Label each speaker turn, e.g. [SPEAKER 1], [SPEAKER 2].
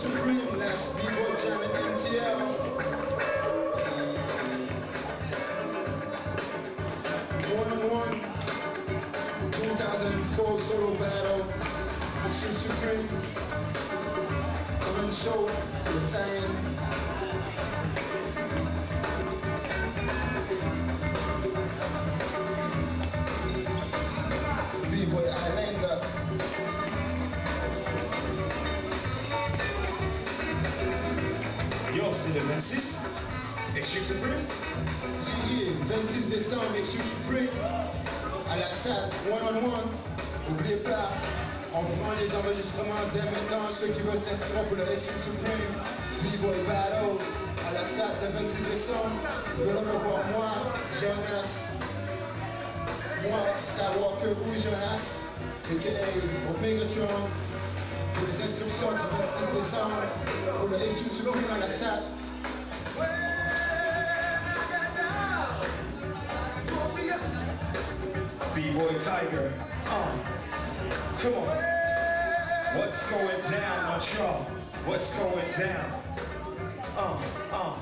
[SPEAKER 1] Supreme, last B-Boy Jam at MTL. One on one, 2004 solo battle, Extreme Supreme. Come on show, the saying.
[SPEAKER 2] C'est le 26. Extreme Supreme.
[SPEAKER 1] Yeah, 26 décembre, Extreme Supreme. À la salle, one on one. N'oubliez pas, on prend les enregistrements dès maintenant. Ceux qui veulent s'inscrire pour le Extreme Supreme. B-Boy Battle. À la salle, le 26 décembre. Venez me voir moi, Jonas. Moi, Skywalker ou Jonas? A.K.A. Omegatron. Pour les inscriptions du 26 décembre? Supreme à la salle.
[SPEAKER 2] B-Boy Tiger. Uh, come on. What's going down, Montreal? What's going down? Uh, Uh,